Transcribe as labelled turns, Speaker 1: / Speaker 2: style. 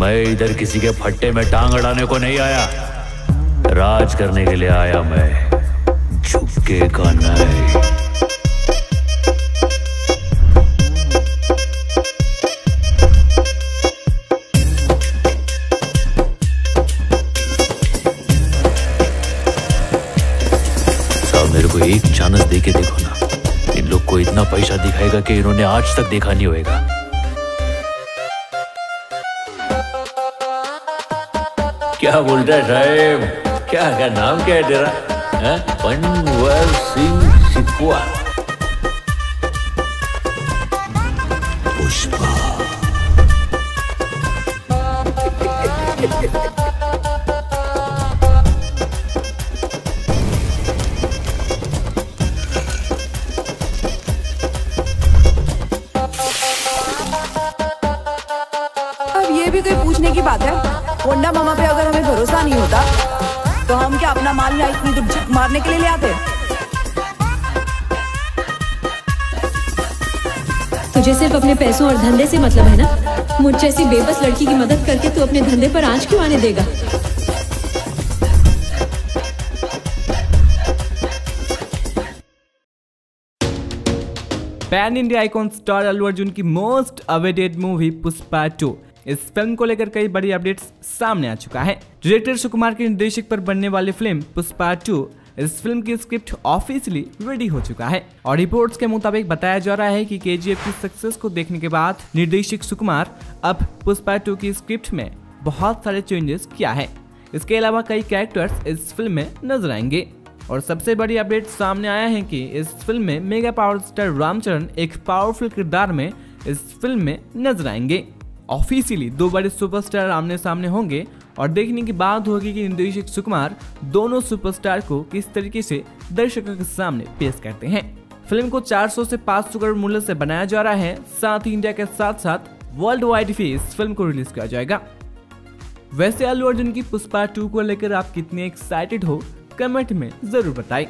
Speaker 1: मैं इधर किसी के फट्टे में टांग अड़ाने को नहीं आया। राज करने के लिए आया मैं। झुके का नहीं एक चांस दे के देखो ना। इन लोग को इतना पैसा दिखाएगा कि इन्होंने आज तक देखा नहीं होएगा। क्या बोल रहा है साहेब? क्या क्या नाम क्या है तेरा? पनवर सिंह सिकुआ
Speaker 2: अब ये भी कोई पूछने की बात है? होंडा मामा पे अगर हमें भरोसा नहीं होता तो हम क्या अपना माल यहाँ इतनी दूर झक मारने के लिए ले आते?
Speaker 3: तुझे सिर्फ़ अपने पैसों और धंधे से मतलब है ना? मुझ जैसी बेबस लड़की की मदद करके तू अपने धंधे पर आँच क्यों आने देगा?
Speaker 4: Pan India icon star Allu Arjun की most awaited movie Pushpa two. इस फ़िल्म को लेकर कई बड़ी अपडेट्स सामने आ चुका है। डायरेक्टर सुकुमार के निर्देशक पर बनने वाली फ़िल्म पुष्पा टू इस फ़िल्म की स्क्रिप्ट ऑफिशियली रेडी हो चुका है। और रिपोर्ट्स के मुताबिक बताया जा रहा है कि केजीएफ की सक्सेस को देखने के बाद निर्देशक सुकुमार अब पुष्पा टू की स्क्रिप्ट में बहुत सारे चेंजेस किया है। इसके अलावा कई कैरेक्टर्स इस फ़िल्म में नज़र आएँगे। और सबसे बड़ी अपडेट सामने आया है कि इस फ़िल्म में मेगा पावर स्टार रामचरण एक पावरफुल किरदार में इस फ़िल्म में नज़र आएँगे। ऑफिशियली दो बड़े सुपरस्टार आमने सामने होंगे और देखने की बात होगी कि निर्देशक सुकुमार दोनों सुपरस्टार को किस तरीके से दर्शकों के सामने पेश करते हैं। फ़िल्म को 400 से 500 करोड़ मूल्य से बनाया जा रहा है, साथ ही इंडिया के साथ साथ वर्ल्ड वाइड भी इस फ़िल्म को रिलीज़ किया जाएगा। वैसे अल्लू अर्जुन की पुष्पा टू को लेकर आप कितने एक्साइटेड हो कमेंट में ज़रूर बताएँ।